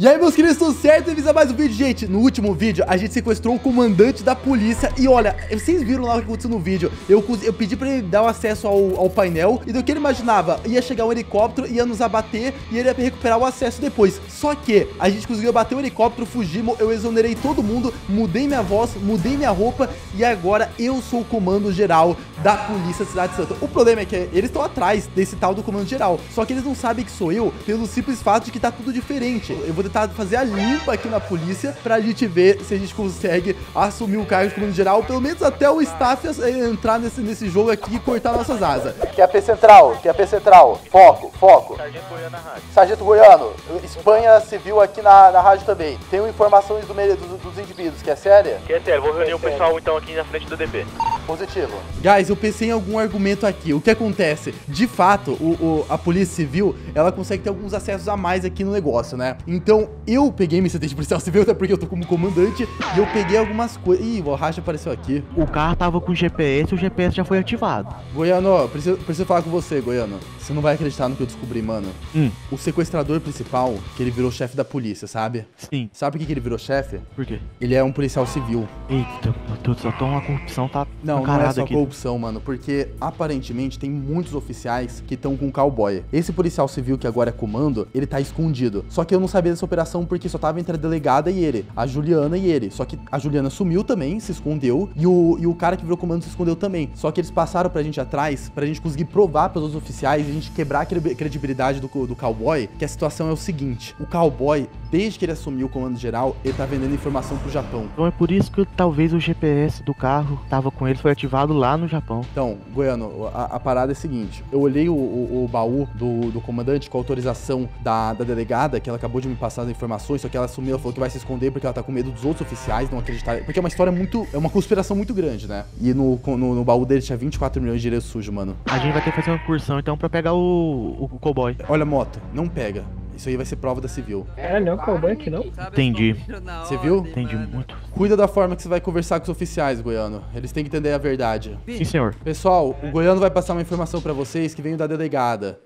E aí, meus queridos, tudo certo? Bem-vindos a mais um vídeo, gente. No último vídeo, a gente sequestrou o comandante da polícia. E olha, vocês viram lá o que aconteceu no vídeo. Eu, eu pedi pra ele dar o acesso ao, ao painel. E do que ele imaginava, ia chegar um helicóptero, ia nos abater e ele ia recuperar o acesso depois. Só que a gente conseguiu abater o helicóptero, fugimos, eu exonerei todo mundo, mudei minha voz, mudei minha roupa. E agora eu sou o comando geral da polícia da Cidade Santa. O problema é que eles estão atrás desse tal do comando geral. Só que eles não sabem que sou eu, pelo simples fato de que tá tudo diferente. Eu vou tentar fazer a limpa aqui na polícia pra gente ver se a gente consegue assumir o cargo de comando geral, pelo menos até o staff entrar nesse, nesse jogo aqui e cortar nossas asas. Que é a P Central, que é a P Central. Foco, foco. Sargento Goiano na rádio. Sargento Goiano, Espanha Civil aqui na, na rádio também. Tem informações do meio dos, dos indivíduos, que é séria? Que é sério, vou reunir o pessoal então aqui na frente do DP. Positivo. Guys, eu pensei em algum argumento aqui. O que acontece? De fato, o, o, a Polícia Civil, ela consegue ter alguns acessos a mais aqui no negócio, né? Então, eu peguei minha de policial civil, até porque eu tô como comandante, e eu peguei algumas coisas. Ih, o Racha apareceu aqui. O carro tava com GPS e o GPS já foi ativado. Goiano, preciso, preciso falar com você, Goiano. Você não vai acreditar no que eu descobri, mano. Hum. O sequestrador principal, que ele virou chefe da polícia, sabe? Sim. Sabe por que, que ele virou chefe? Por quê? Ele é um policial civil. Eita, tudo só tão uma corrupção tá Não, não é só aqui. corrupção, mano. Porque aparentemente tem muitos oficiais que estão com cowboy. Esse policial civil que agora é comando, ele tá escondido. Só que eu não sabia dessa operação porque só tava entre a delegada e ele. A Juliana e ele. Só que a Juliana sumiu também, se escondeu. E o, e o cara que virou comando se escondeu também. Só que eles passaram pra gente atrás, pra gente conseguir provar pelos oficiais e a gente quebrar aquele credibilidade do, do cowboy, que a situação é o seguinte: o cowboy, desde que ele assumiu o comando geral, ele tá vendendo informação pro Japão. Então é por isso que talvez o GPS do carro tava com ele, foi ativado lá no Japão. Então, Goiano, a, a parada é a seguinte: eu olhei o, o, o baú do, do, comandante com autorização da, da, delegada, que ela acabou de me passar as informações, só que ela assumiu, ela falou que vai se esconder porque ela tá com medo dos outros oficiais não acreditarem. Porque é uma história muito. É uma conspiração muito grande, né? E no, no, no baú dele tinha 24 milhões de dinheiro sujo, mano. A gente vai ter que fazer uma incursão então pra pegar o, o cowboy. Olha, moto, não pega. Isso aí vai ser prova da civil. É, não é o cowboy aqui não? Entendi. Você viu? Entendi muito. Cuida da forma que você vai conversar com os oficiais, Goiano. Eles têm que entender a verdade. Sim, senhor. Pessoal, o Goiano vai passar uma informação para vocês que veio da delegada.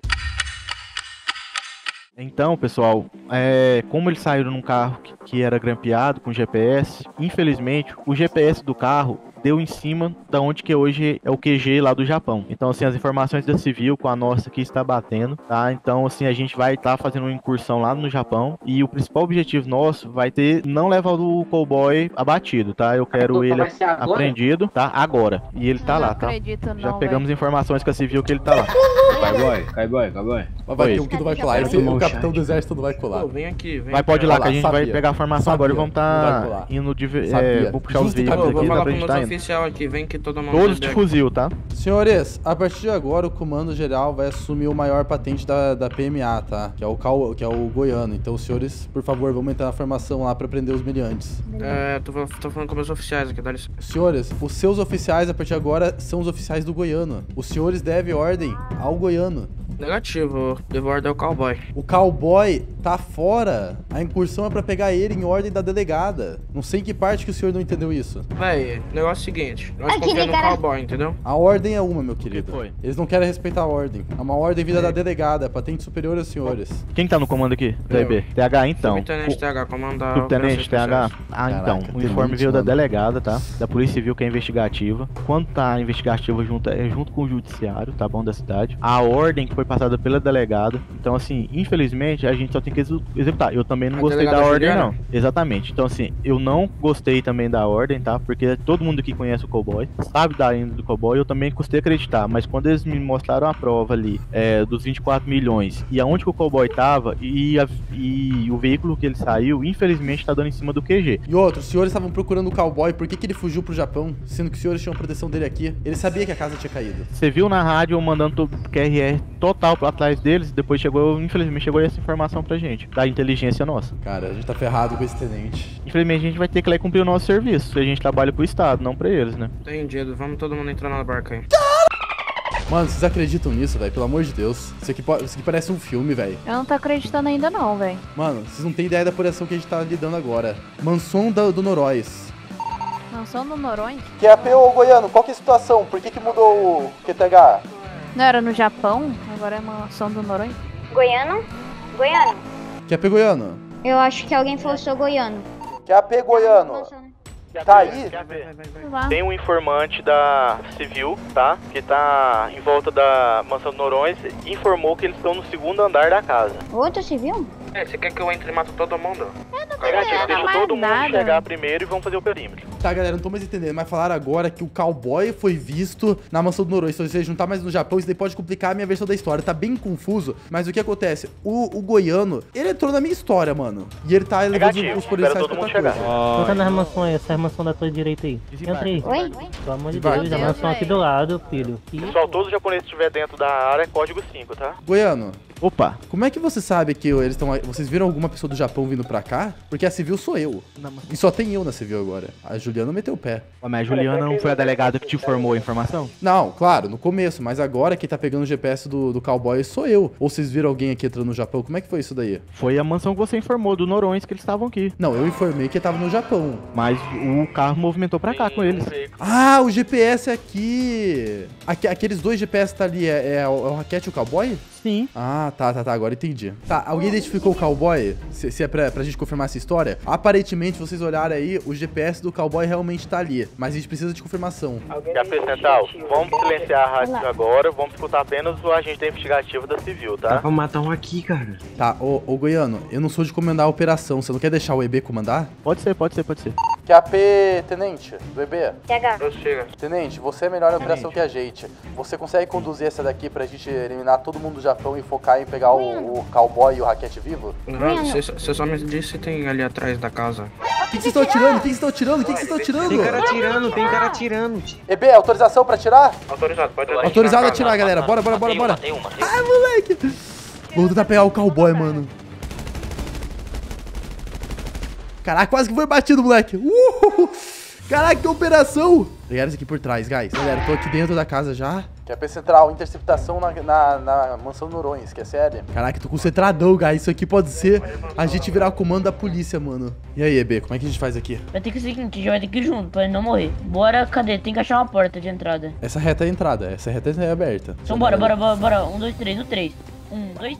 Então, pessoal, é, como eles saíram num carro que, que era grampeado com GPS, infelizmente o GPS do carro deu em cima da onde que hoje é o QG lá do Japão. Então, assim, as informações da Civil com a nossa aqui está batendo, tá? Então, assim, a gente vai estar tá fazendo uma incursão lá no Japão e o principal objetivo nosso vai ter não levar o cowboy abatido, tá? Eu quero ele aprendido, tá? Agora. E ele tá lá, tá? Acredito, Já pegamos véio. informações com a Civil que ele tá lá. Cowboy, cowboy, cowboy. Mas vai ter um que não vai colar. Esse, o capitão do exército não vai colar. Pô, vem aqui, vem Vai, pode ir lá, que a gente vai pegar a formação agora e vamos tá indo de... É, vou puxar os veículos aqui, dá pra gente tá indo oficial aqui, vem que todo mundo. Todos de fuzil, tá? Senhores, a partir de agora o comando geral vai assumir o maior patente da, da PMA, tá? Que é, o cal, que é o goiano. Então, senhores, por favor, vamos entrar na formação lá pra prender os miliantes. É, tô, tô falando com meus oficiais aqui, dá licença. Senhores, os seus oficiais a partir de agora são os oficiais do goiano. Os senhores devem ordem ao goiano goiano. Negativo, devo ordem ao cowboy. O cowboy tá fora. A incursão é pra pegar ele em ordem da delegada. Não sei em que parte que o senhor não entendeu isso. Véi, negócio é o seguinte. Nós confiamos no cowboy, entendeu? A ordem é uma, meu querido. foi? Eles não querem respeitar a ordem. É uma ordem vinda é. da delegada, patente superior aos senhores. Quem tá no comando aqui? TB. TH, então. Subtenente TH, comanda... Subtenente TH. Ah, então. o informe veio da delegada, tá? Da Polícia Civil, que é investigativa. Quando tá investigativa junto, é junto com o judiciário, tá bom, da cidade. A ordem que foi foi passada pela delegada. Então, assim, infelizmente, a gente só tem que executar. Eu também não a gostei da ordem, Juliana? não. Exatamente. Então, assim, eu não gostei também da ordem, tá? Porque todo mundo que conhece o cowboy sabe da ainda do cowboy. Eu também custei acreditar. Mas quando eles me mostraram a prova ali é, dos 24 milhões e aonde que o cowboy tava e, a, e o veículo que ele saiu, infelizmente, tá dando em cima do QG. E outro, os senhores estavam procurando o cowboy. Por que, que ele fugiu pro Japão, sendo que os senhores tinham proteção dele aqui? Ele sabia que a casa tinha caído. Você viu na rádio mandando QRR total total atrás deles, depois chegou, infelizmente, chegou essa informação pra gente, da inteligência nossa. Cara, a gente tá ferrado com esse tenente. Infelizmente, a gente vai ter que lá cumprir o nosso serviço. A gente trabalha pro Estado, não pra eles, né? Entendido, vamos todo mundo entrar na barca aí. Mano, vocês acreditam nisso, velho? Pelo amor de Deus. Isso aqui, isso aqui parece um filme, velho. Eu não tô acreditando ainda não, velho. Mano, vocês não têm ideia da apuração que a gente tá lidando agora. Mansão do, do Noróis. Mansão do Noronha? Que é a PO Goiano, qual que é a situação? Por que que mudou o QTH? Não era no Japão? Agora é uma ação do Noronha? Goiano? Goiano. Quer pegar Goiano? Eu acho que alguém falou sou goiano. Que é AP Goiano. Tá aí? Tem um informante da Civil, tá? Que tá em volta da mansão do Norões e informou que eles estão no segundo andar da casa. Outro civil? É, você quer que eu entre e mato todo mundo? Negativo, nada, deixa mais todo mundo nada. chegar primeiro e vamos fazer o perímetro. Tá, galera, não tô mais entendendo, mas falaram agora que o cowboy foi visto na mansão do Noronha. Se você juntar mais no Japão, isso daí pode complicar a minha versão da história. Tá bem confuso, mas o que acontece? O, o goiano, ele entrou na minha história, mano. E ele tá levando Negativo, os policiais pra mundo outra chegar. coisa. Entra nas mansões, essa é a mansão da tua direita aí. Entra aí. Oi? Pelo amor de. Deus, a Meu mansão aqui do lado, filho. E Pessoal, todos os japoneses que estiver dentro da área é código 5, tá? Goiano, Opa! como é que você sabe que eles estão. Vocês viram alguma pessoa do Japão vindo pra cá? Porque a civil sou eu. E só tem eu na civil agora. A Juliana meteu o pé. Mas a Juliana não foi a delegada que te informou a informação? Não, claro, no começo, mas agora quem tá pegando o GPS do, do cowboy sou eu. Ou vocês viram alguém aqui entrando no Japão? Como é que foi isso daí? Foi a mansão que você informou, do Norões, que eles estavam aqui. Não, eu informei que tava no Japão. Mas o carro movimentou pra cá com eles. Ah, o GPS é aqui. Aque- aqueles dois GPS tá ali, é, é o, é o Raquete e o cowboy? Sim. Ah, tá, tá, tá, agora entendi. Tá, alguém identificou o cowboy? Se, se é pra, pra gente confirmar essa história? Aparentemente, vocês olharem aí, o GPS do cowboy realmente tá ali. Mas a gente precisa de confirmação. Café Central, vamos silenciar a rádio agora, vamos escutar apenas o agente da investigativa da Civil, Dá tá? pra matar um aqui, cara. Tá, ô, ô Goiano, eu não sou de comandar a operação. Você não quer deixar o EB comandar? Pode ser, pode ser, pode ser. Que AP, tenente, do EB. TH. Chega. Tenente, você é melhor na operação que a gente. Você consegue conduzir essa daqui pra gente eliminar todo mundo do Japão e focar em pegar o, o cowboy e o raquete vivo? Você você só me disse se tem ali atrás da casa. O que que vocês estão atirando? O que que vocês estão atirando? O que que vocês estão atirando? Tem cara atirando, tem cara atirando. tio. EB, autorização pra atirar? Autorizado, pode Autorizado a atirar, galera. Bora, bora, bora, bora. Ai, moleque. Vou tentar pegar o cowboy, mano. Caraca, quase que foi batido, moleque. Uhul. Caraca, que operação. Pegaram isso aqui por trás, guys. Galera, tô aqui dentro da casa já. QP Central, interceptação na, na, na mansão Norões, que é sério. Caraca, tô concentradão, guys. Isso aqui pode ser a gente virar o comando da polícia, mano. E aí, EB, como é que a gente faz aqui? Vai ter que ser o seguinte, a gente vai ter que ir junto pra ele não morrer. Bora, cadê? Tem que achar uma porta de entrada. Essa reta é a entrada, essa reta é aberta. Então bora, bora, bora, bora. Um, dois, três, no três. Um, dois.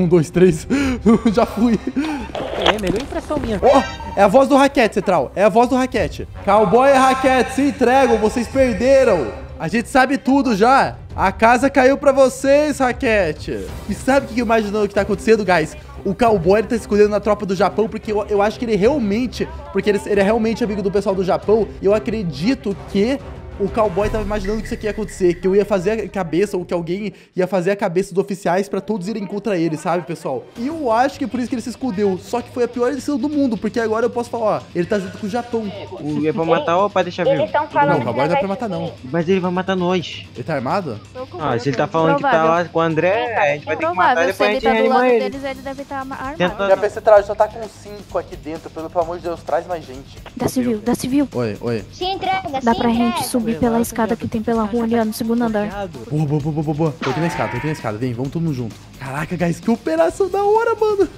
Um, dois, três. Já fui. é melhor impressão minha. Ó, é a voz do Raquete, Central. É a voz do Raquete. Cowboy e Raquete, se entregam, vocês perderam. A gente sabe tudo já. A casa caiu pra vocês, Raquete. E sabe o que eu imaginando que tá acontecendo, guys? O cowboy tá escolhendo na tropa do Japão porque eu, eu acho que ele realmente. Porque ele, ele é realmente amigo do pessoal do Japão. E eu acredito que o cowboy tava imaginando que isso aqui ia acontecer, que eu ia fazer a cabeça, ou que alguém ia fazer a cabeça dos oficiais pra todos irem contra ele, sabe, pessoal? E eu acho que é por isso que ele se escondeu. Só que foi a pior decisão do mundo, porque agora eu posso falar, ó, ele tá junto com o Japão. O é pra matar ou pra deixar vivo? Não, o cowboy não é pra matar, não. Mas ele vai matar nós. Ele tá armado? Ah, se ele tá falando que tá lá com o André, a gente vai ter que matar depois a ele gente tá reanima lado ele. deles, ele deve estar armado. Tenta- Já pensei, só tá com cinco aqui dentro, pelo, amor de Deus, traz mais gente. Da civil, da civil. Oi, oi. Se entrega, Dá pra gente subir pela escada que tem pela rua ali, ó, no segundo andar. Boa, boa, boa, boa, boa. Tô aqui na escada, tô aqui na escada. Vem, vamos todo mundo junto. Caraca, guys, que operação da hora, mano.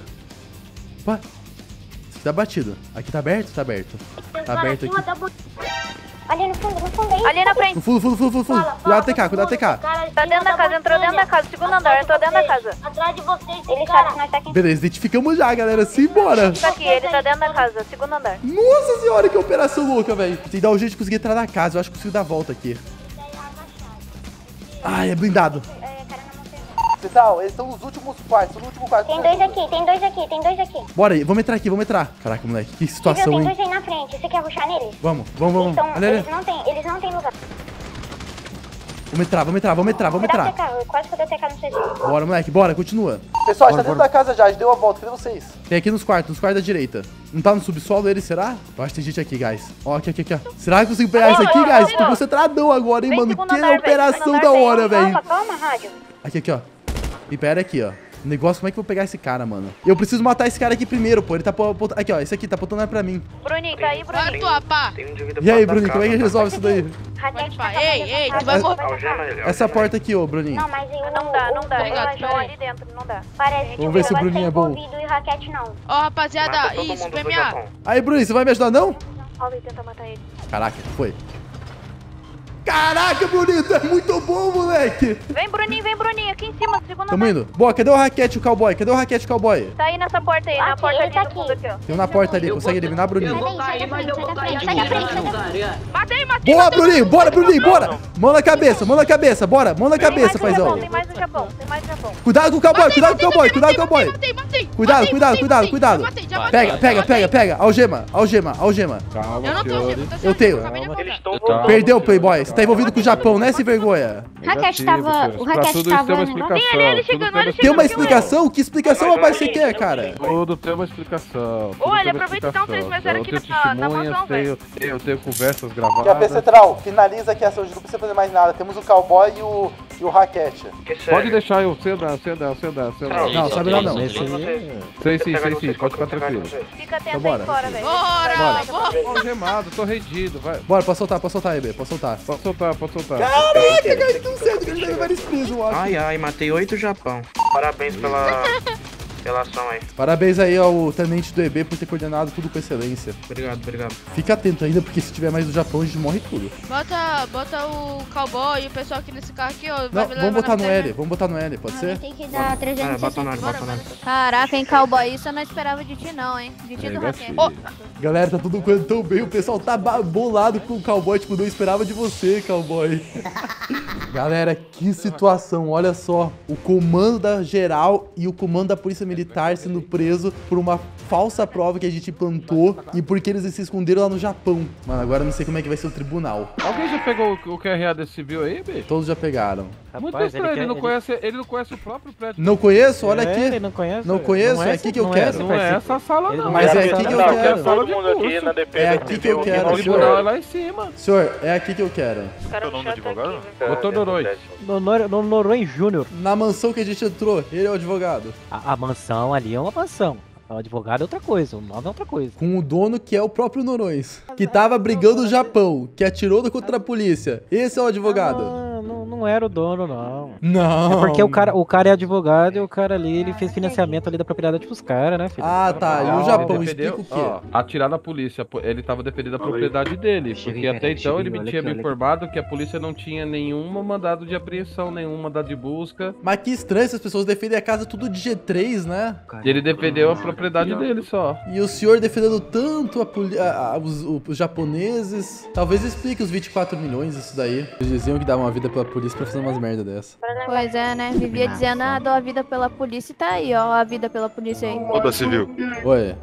Opa. Isso aqui tá batido. Aqui tá aberto? Tá aberto. Tá aberto aqui. Ali no fundo, no fundo aí. Ali na frente. No fundo, fundo, fundo, fundo, fundo. Cuidado, TK, cuidado, TK. Tá dentro da casa, entrou dentro da casa, segundo andar, entrou dentro da casa. Atrás de vocês. Ele sabe que nós tá aqui. Beleza, identificamos já, galera. Simbora. Tá aqui, ele tá dentro da casa, segundo andar. Nossa senhora, que operação louca, velho. Tem que dar um jeito de conseguir entrar na casa. Eu acho que consigo dar a volta aqui. Ai, é blindado. Central, eles estão nos últimos quartos, no último quarto. Tem dois aqui, tem dois aqui, tem dois aqui. Bora aí, vamos entrar aqui, vamos entrar. Caraca, moleque, que Viu, situação, tem hein? dois aí na frente. Você quer ruxar neles? Vamos, vamos, vamos. Então, Olha, olha. eles não têm, eles não têm lugar. Vamos entrar, vamos entrar, vamos entrar, vamos entrar. TK, eu quase que eu dei TK no CG. Bora, moleque, bora, continua. Pessoal, está dentro da casa já, a gente deu a volta, cadê vocês? Tem aqui nos quartos, nos quartos da direita. Não tá no subsolo ele, será? Eu acho que tem gente aqui, guys. Ó, aqui, aqui, aqui, ó. Será que eu consigo pegar isso aqui, guys? Tô concentradão agora, hein, Vem, mano? Que operação da hora, velho. Calma, calma, rádio. Aqui, aqui, ó. E pera aqui, ó. O negócio, como é que eu vou pegar esse cara, mano? Eu preciso matar esse cara aqui primeiro, pô. Ele tá apontando... Aqui, ó. Esse aqui tá apontando pra mim. Bruninho, tá aí, Bruninho. tua pá. E aí, Bruninho, como é que resolve isso daí? Tá Ei, ei, tu vai morrer. tá? Ele, Essa porta aqui, ô, Bruninho. Não, mas eu Não dá, não dá. Obrigado, peraí. ali dentro, não dá. Parece que Vamos ver se o Bruninho é bom. e não. Ó, rapaziada, isso, PMA. Aí, Bruninho, você vai me ajudar, não? Paulo tenta matar ele. Caraca, foi. Caraca, Brunito, é muito bom, moleque. Vem, Bruninho, vem, Bruninho. Aqui em cima, segundo Tamo indo. Boa, cadê o raquete, o cowboy? Cadê o raquete, cowboy? Tá aí nessa porta aí, na Aqui, porta ele ali tá fundo aqui, ó. Tem um na porta ali, consegue eliminar, Bruninho? Sai da frente, sai da frente, sai da frente, sai da frente. Matei, matei, Boa. Bruninho, bora, Bruninho, bora. Mão na cabeça, mão na cabeça, bora. Mão na Tem mais cabeça, paizão. tem mais no Japão, tem mais no Japão. Cuidado com o cowboy, cuidado com o cowboy, cuidado com o cowboy. Cuidado, cuidado, cuidado, cuidado. Já matei, já matei, Pega, pega, pega, pega. Algema, algema, algema. Calma, Eu não tô Eu tenho. Perdeu, Playboy. Você tá envolvido com o Japão, né, sem vergonha? Raquete Negativo, tava. O raquete tava. explicação. Tem ele, chegando, ele uma Tem uma explicação? Que explicação, rapaz, você quer, cara? Tudo tem uma explicação. Olha, aproveita e dá um explicação. 3x0 aqui na- mansão, tenho, eu tenho conversas gravadas. a Central, finaliza aqui a ação de não precisa fazer mais nada. Temos o cowboy e o, e o raquete. Que Pode deixar eu, você andar, você andar, você andar, você andar. Não, sabe lá não. Esse aí sim, sei vocês, sim, pode ficar tranquilo. Fica atento aí bora. fora, velho. Bora, bora. Tô algemado, tô rendido, vai. Bora, pode soltar, pode soltar, EB, pode soltar. Pode soltar, pode soltar. Caraca, cara, tão cedo que a gente vai levar eles presos, eu acho. Ai, ai, matei oito Japão. Parabéns pela, pela ação aí. Parabéns aí ao tenente do EB por ter coordenado tudo com excelência. Obrigado, obrigado. Fica atento ainda, porque se tiver mais do Japão, a gente morre tudo. Bota, bota o cowboy e o pessoal aqui nesse carro aqui, ó. Não, vamos botar no. L, vamos botar no L, pode ser? Tem que dar Ah, 360. bota nada, Bora, bota bora. nada. Caraca, hein, cowboy, isso eu não esperava de ti não, hein. De ti do raquete. Negativo. Galera, tá tudo correndo tão bem, o pessoal tá bolado com o cowboy, tipo, não esperava de você, cowboy. Galera, que situação, olha só. O comando da geral e o comando da polícia militar sendo preso por uma falsa prova que a gente plantou e porque eles se esconderam lá no Japão. Mano, agora eu não sei como é que vai ser o tribunal. Alguém já pegou o QRA desse civil aí, bicho? Todos já pegaram. Muito Rapaz, estranho, ele, quer- não conhece, ele não conhece o próprio prédio. Não conheço? Olha É, aqui. Ele não conhece? Não conheço, Não é aqui que eu não quero. Não é essa sala, Ele não. Mas é é aqui que eu quero. é sala de curso. É aqui que eu quero, O tribunal é senhor. lá em cima. Senhor, é aqui que eu quero. Caras chato aqui, velho. Doutor Noronha. No, Nor no Noronha Júnior. Na mansão que a gente entrou, ele é o advogado. A, a mansão ali é uma mansão. O advogado é outra coisa, o nome é outra coisa. Com o dono que é o próprio Norões. Que tava brigando o Japão, que atirou contra a polícia. Esse é o advogado. Não, não era o dono, não. Não. É porque o cara, o cara é advogado e o cara ali, ele fez financiamento ali da propriedade pros caras, né, filho? Ah, tá. E o Japão, explica o quê? ó, atirar na polícia. Ele tava defendendo a propriedade dele. Porque até então ele me tinha me informado que a polícia não tinha nenhum mandado de apreensão, nenhum mandado de busca. Mas que estranho, essas pessoas defendem a casa tudo de G3, né? E ele defendeu a propriedade dele só. E o senhor defendendo tanto a poli- a- a- os, os japoneses. Talvez explique os 24 milhões isso daí. Eles diziam que davam a vida pela polícia pra fazer umas merda dessa. Pois é, né? Vivia dizendo, ah, dou a vida pela polícia e tá aí, ó, a vida pela polícia aí. Ô, da Civil, Oi.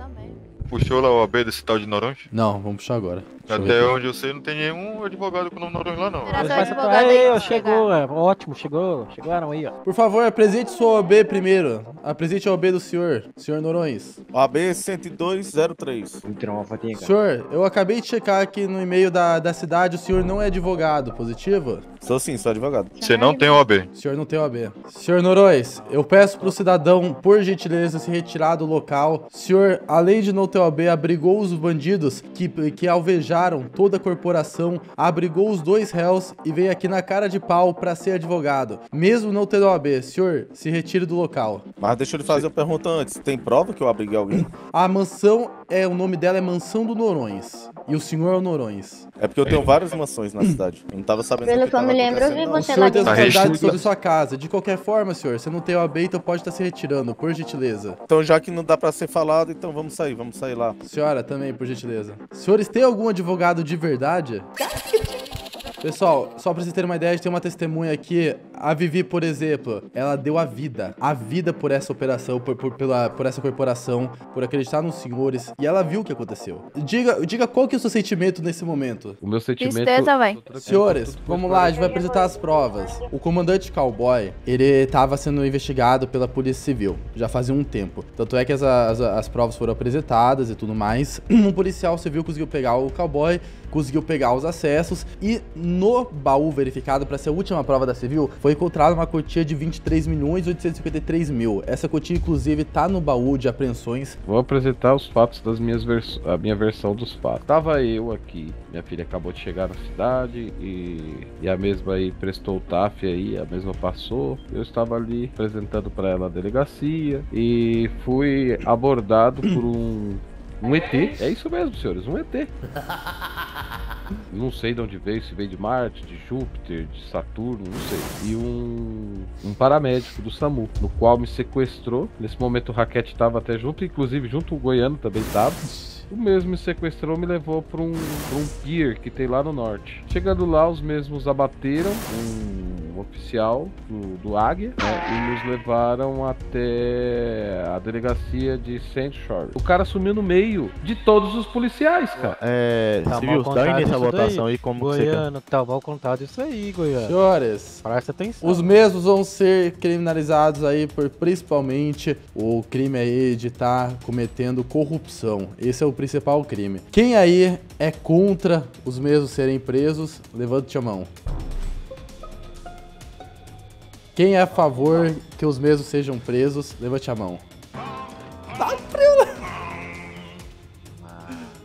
puxou lá o AB desse tal de Noronha? Não, vamos puxar agora. Deixa eu Até aqui. onde eu sei, não tem nenhum advogado com o nome Noronha lá, não. Será Mas advogado aí, aí ó, chegou, é, ótimo, chegou, chegaram aí, ó. Por favor, apresente sua OB primeiro. Apresente a OB do senhor, senhor Norões. AB 10203. Vamos tirar uma fotinha, cara. Senhor, eu acabei de checar aqui no e-mail da, da cidade, o senhor não é advogado, positivo? Sou sim, sou advogado. Você não tem OAB. O senhor não tem OAB. Senhor Norões, eu peço pro cidadão, por gentileza, se retirar do local. O senhor, além de não ter OAB, abrigou os bandidos que, que alvejaram toda a corporação, abrigou os dois réus e veio aqui na cara de pau pra ser advogado. Mesmo não tendo OAB, senhor, se retire do local. Mas deixa eu lhe fazer uma pergunta antes. Tem prova que eu abriguei alguém? A mansão, é o nome dela é Mansão do Norões. E o senhor é o Norões. É porque eu tenho várias mansões na cidade. Eu não tava sabendo Pelo o que eu me lembro, eu vi. O você senhor lá tem dentro. responsabilidade registrado. sobre sua casa. De qualquer forma, senhor, você não tem OAB, então pode estar se retirando, por gentileza. Então, já que não dá pra ser falado, então vamos sair, vamos sair lá. Senhora, também, por gentileza. Senhores, tem algum advogado de verdade? Pessoal, só pra vocês terem uma ideia, a gente tem uma testemunha aqui. A Vivi, por exemplo, ela deu a vida. A vida por essa operação, por, por, pela, por essa corporação, por acreditar nos senhores. E ela viu o que aconteceu. Diga, diga qual que é o seu sentimento nesse momento. O meu sentimento. Tristeza, vai. Senhores, vamos lá, a gente vai apresentar as provas. O comandante Cowboy, ele estava sendo investigado pela Polícia Civil, já fazia um tempo. Tanto é que as, as, as provas foram apresentadas e tudo mais. Um policial civil conseguiu pegar o Cowboy, conseguiu pegar os acessos e no baú verificado para ser a última prova da Civil, foi encontrada uma quantia de 23 milhões 853 mil. Essa quantia, inclusive, tá no baú de apreensões. Vou apresentar os fatos das minhas vers... a minha versão dos fatos. Tava eu aqui, minha filha acabou de chegar na cidade e, e a mesma aí prestou o TAF aí, a mesma passou. Eu estava ali apresentando para ela a delegacia e fui abordado por um Um ET. É isso mesmo, senhores, um ET. Não sei de onde veio, se veio de Marte, de Júpiter, de Saturno, não sei. E um, um paramédico do SAMU, no qual me sequestrou. Nesse momento o Raquete estava até junto, inclusive junto o Goiano também estava. O mesmo me sequestrou me levou para um, pra um pier que tem lá no norte. Chegando lá, os mesmos abateram um oficial do, do Águia né, e nos levaram até a delegacia de Saint Shore. O cara sumiu no meio de todos os policiais, cara. É, Tá civil, dá início à votação aí como. Goiano, tá mal contado isso aí, Goiano. Senhores, Presta atenção. os mesmos vão ser criminalizados aí por principalmente o crime aí de estar cometendo corrupção. Esse é o principal crime. Quem aí é contra os mesmos serem presos, levante a mão. Quem é a favor que os mesmos sejam presos, levante a mão. Tá frio, né?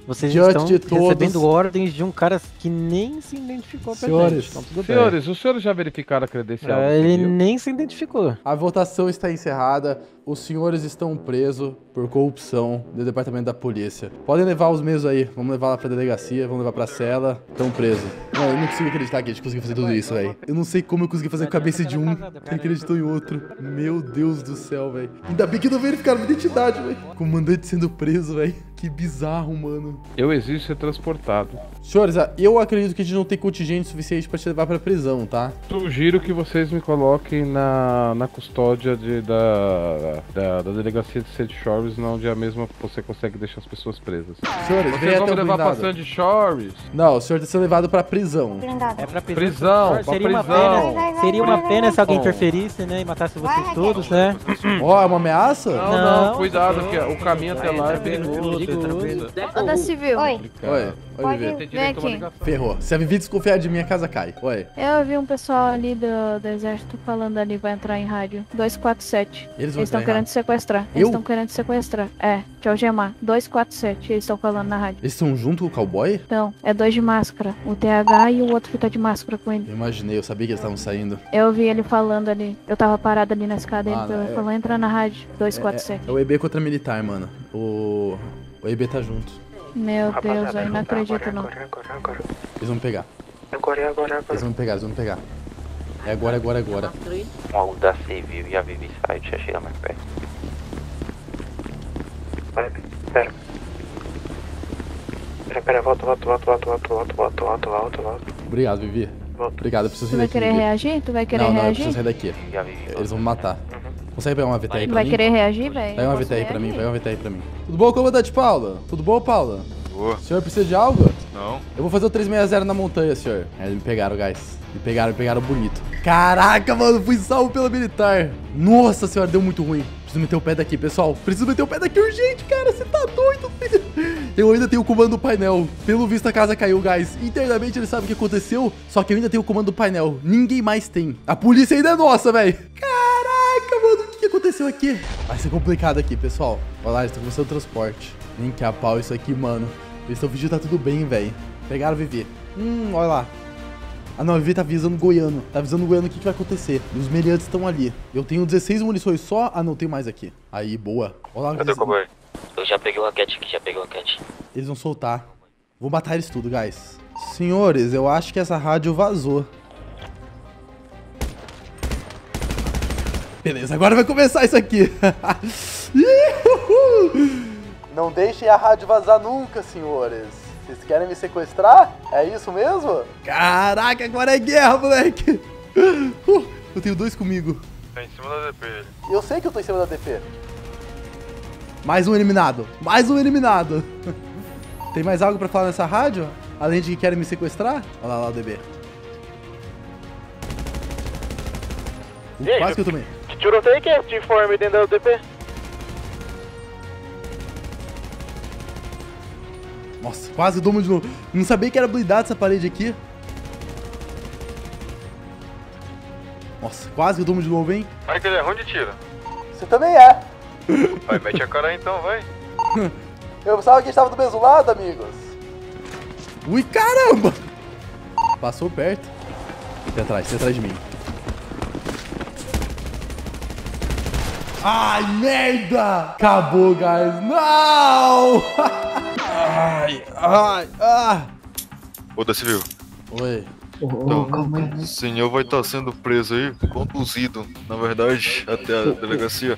Vocês Diante estão de todos- recebendo ordens de um cara que nem se identificou pra Senhores, gente. Então. Senhores, os senhores já verificaram a credencial? É, ele nem se identificou. A votação está encerrada. Os senhores estão presos por corrupção do departamento da polícia. Podem levar os mesmos aí. Vamos levar lá pra delegacia, vamos levar pra cela. Estão presos. Não, eu não consigo acreditar que a gente conseguiu fazer tudo isso, velho. Eu não sei como eu consegui fazer com a cabeça de um que acreditou em outro. Meu Deus do céu, velho. Ainda bem que não verificaram minha identidade, velho. Comandante sendo preso, velho. Que bizarro, mano. Eu exijo ser transportado. Senhores, ah, eu acredito que a gente não tem contingente suficiente pra te levar pra prisão, tá? Sugiro que vocês me coloquem na, na custódia de, da, da, da delegacia de Sandy Shores, onde é a mesma você consegue deixar as pessoas presas. Senhores, Vocês venha vão me levar pra blindado. Sandy Shores? Não, o senhor tá sendo levado pra prisão. É pra prisão. Prisão, pra seria uma prisão. pena, seria uma pena se alguém interferisse, né, e matasse vocês todos, né? Ó, é uma ameaça? Não, não, Não, cuidado, que o caminho até lá é perigoso. perigoso. Ô, da Civil. Oi, oi, Pode Vivi. vem aqui. Ferrou. Se a Vivi desconfiar de mim, a casa cai. Oi. Eu vi um pessoal ali do, do exército falando ali, vai entrar em rádio. 247. Eles estão querendo te sequestrar. Eles estão querendo te sequestrar. É, te algemar. 247, eles estão falando na rádio. Eles estão junto com o cowboy? Então, é dois de máscara. O TH e o outro que tá de máscara com ele. Eu imaginei, eu sabia que eles estavam saindo. Eu vi ele falando ali. Eu tava parado ali na escada. Ele Mano, falou, é- falou, entra na rádio. É, 247. é o EB contra militar, mano. O. O EB tá junto. Meu Deus, eu não acredito não. Agora, agora, agora. Eles vão me pegar. Agora, agora, Eles agora. vão me pegar, eles vão me pegar. É agora, agora, agora. Algo da civil e a Vivi sai, deixa eu chegar mais perto. Pera, pera. Pera, pera, volta, volta, volta, volta, volta, volta, volta, volta, volta, volta. Obrigado, Vivi. Volta. Obrigado, eu preciso Tu sair vai daqui. querer Vivi. reagir? Tu vai querer não, não, eu reagir? preciso sair daqui. Vivi, Eles vão me matar. Consegue pegar uma Tu pra vai mim? querer reagir, velho? Pega uma posso VTR pra mim, pega uma VTR pra mim. Tudo bom, comandante Paula? Tudo bom, Paula? Boa. O senhor precisa de algo? Não. Eu vou fazer o 360 na montanha, senhor. É, eles me pegaram, guys. Me pegaram, me pegaram bonito. Caraca, mano, fui salvo pela militar. Nossa senhora, deu muito ruim. Preciso meter o pé daqui, pessoal. Preciso meter o pé daqui urgente, cara. Você tá doido, filho? Eu ainda tenho o comando do painel. Pelo visto, a casa caiu, guys. Internamente, eles sabem o que aconteceu. Só que eu ainda tenho o comando do painel. Ninguém mais tem. A polícia ainda é nossa, velho. Caraca, aconteceu aqui? Vai ser complicado aqui, pessoal. Olha lá, eles estão começando o transporte. Nem que a pau isso aqui, mano. Eles estão fingindo que tá tudo bem, velho. Pegaram o Vivi. Hum, olha lá. Ah não, a Vivi tá avisando o Goiano. Tá avisando o Goiano o que, que vai acontecer. E os meliantes estão ali. Eu tenho 16 munições só. Ah, não, tenho mais aqui. Aí, boa. Olha lá. Cadê o eles? Eu já peguei o raquete aqui, já peguei o raquete. eles vão soltar. Vou matar eles tudo, guys. Senhores, eu acho que essa rádio vazou. Beleza, agora vai começar isso aqui. Não deixem a rádio vazar nunca, senhores. Vocês querem me sequestrar? É isso mesmo? Caraca, agora é guerra, moleque. Uh, eu tenho dois comigo. Tá em cima da DP. Eu sei que eu tô em cima da DP. Mais um eliminado. Mais um eliminado. Tem mais algo pra falar nessa rádio? Além de que querem me sequestrar? Olha lá, lá o DB. Uh, quase que eu tomei. Tirotei que é esse informe dentro da UTP? Nossa, quase eu domo de novo. Não sabia que era blindado essa parede aqui. Nossa, quase domo de novo, hein? Vai que ele é ruim de tiro. Você também é. Vai, mete a cara aí então, vai. Eu pensava que estava do mesmo lado, amigos. Ui, caramba! Passou perto. Tem atrás, tem atrás de mim. Ai, merda! Acabou, guys. Não! ai, ai, ah. Ô, da Civil. Oi. Então, o senhor vai estar sendo preso aí, conduzido, na verdade, até a delegacia,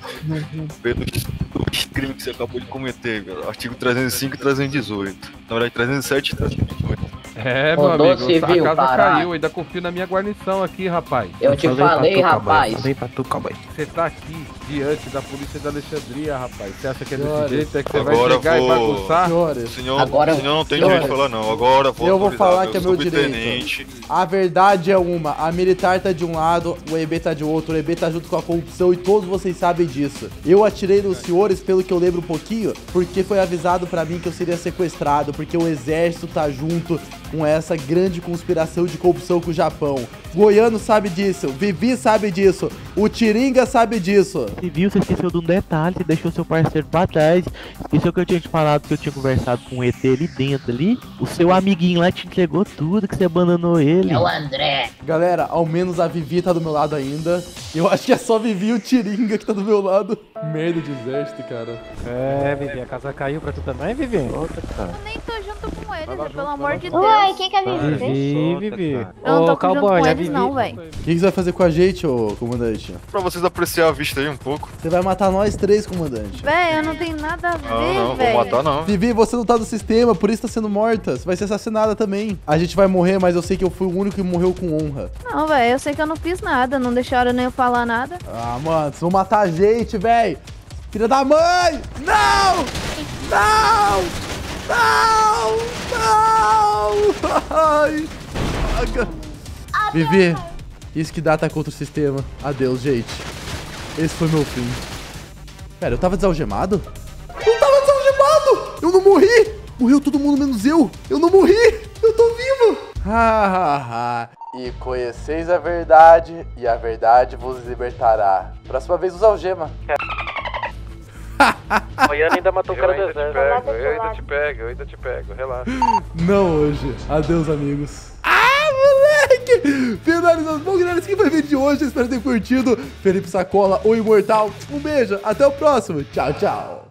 pelos dois crimes que você acabou de cometer, cara. Artigo 305 e 318. Na verdade, 307 e 318. É, meu Rodou amigo, civil, a casa caralho. caiu, ainda confio na minha guarnição aqui, rapaz. Eu te falei, rapaz. Falei pra tu, cowboy. Você tá aqui diante da polícia da Alexandria, rapaz. Você acha que é desse Senhores, jeito? É que você agora vai chegar vou- e bagunçar? Senhores, senhor, Agora- senhor não tem Senhores, direito de falar, não. Agora vou eu vou falar que é meu subtenente. a verdade é uma. A militar tá de um lado, o EB tá de outro. O EB tá junto com a corrupção e todos vocês sabem disso. Eu atirei nos senhores, pelo que eu lembro um pouquinho, porque foi avisado pra mim que eu seria sequestrado, porque o exército tá junto com essa grande conspiração de corrupção com o Japão. Goiano sabe disso, Vivi sabe disso, o Tiringa sabe disso. Você viu, você esqueceu de um detalhe, você deixou seu parceiro pra trás. Esqueceu que eu tinha te falado que eu tinha conversado com o ET ali dentro ali. O seu amiguinho lá te entregou tudo, que você abandonou ele. É o André. Galera, ao menos a Vivi tá do meu lado ainda. Eu acho que é só Vivi e o Tiringa que tá do meu lado. Merda de exército, cara. É, Vivi, a casa caiu pra tu também, Vivi? Eu nem tô junto com eles, lá é, junto, pelo vai amor de. Deus. Uai, quem que é Vivi? Vivi, Vivi. Eu não tô junto cowboy, com eles não, velho. O que, que você vai fazer com a gente, ô comandante? Pra vocês apreciar a vista aí um pouco. Você vai matar nós três, comandante. Véi, eu não tenho nada a ver, Não, não, vou velho. matar não. Vivi, você não tá no sistema, por isso tá sendo morta. Você vai ser assassinada também. A gente vai morrer, mas eu sei que eu fui o único que morreu com honra. Não, velho, eu sei que eu não fiz nada, não deixaram nem eu falar nada. Ah, mano, vocês vão matar a gente, véi! Filha da mãe! Não! Não! Não! Não! Ai! Vivi, isso que dá tá contra o sistema. Adeus, gente. Esse foi meu fim. Pera, eu tava desalgemado? Eu tava desalgemado! Eu não morri! Morreu todo mundo menos eu! Eu não morri! Eu tô vivo! Ha, ha, ha. E conheceis a verdade, e a verdade vos libertará. Próxima vez usa algema. Goiânia ainda matou o cara do ainda te exército. pego, eu ainda te pego, eu ainda te pego, relaxa. Não hoje. Adeus, amigos. Ah, moleque! Finalizando. Bom, galera, esse aqui foi o vídeo de hoje. Espero que tenham curtido. Felipe Sacola, o Imortal. Um beijo. Até o próximo. Tchau, tchau.